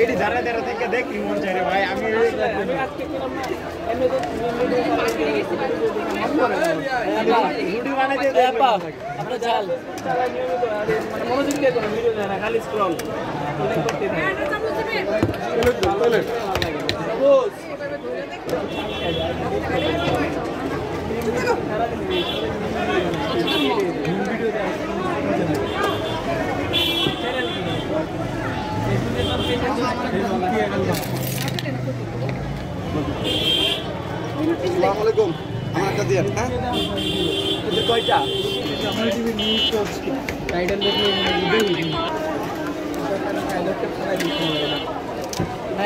এটি দাঁড়া দাঁড়া থেকে দেখি মন চাই রে ভাই আমি রুটি আপনার মানে মনোযোগ দিয়ে কোনো ভিডিও দেয় না খালি স্ক্রল করতে আসসালামু আলাইকুম। আমার একটা দিয়ে হ্যাঁ? কয়টা? টাইটেল দেখলে দেখি না?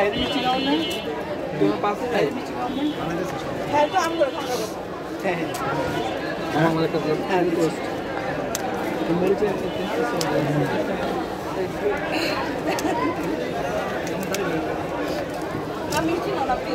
এর মিষ্টি খাওয়ান না তোমার পাশে এর মিষ্টি খাওয়ান না হ্যাঁ তো আমি করে খাওয়া হ্যাঁ হ্যাঁ আমার একটা দিয়ে হ্যাঁ রিকোয়েস্ট আমি রাহুল গুলশন তাই ওই এনে খাইতো আর কোন দেখে দেখতে নাকি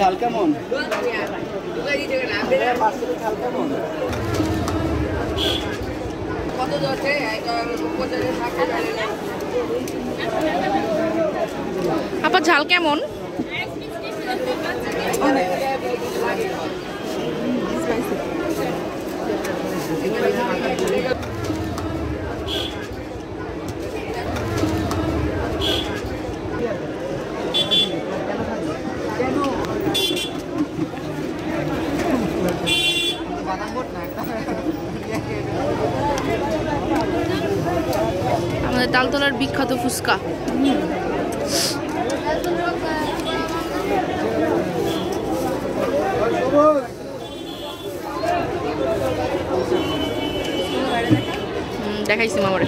ঝাল কেমন? কত দশে ঝাল কেমন? আমাদের তালতলার বিখ্যাত ফুচকা। দেখাইছি মামারে।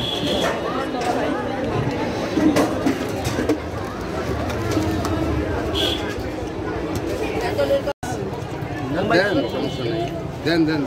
দেন দেন দেন।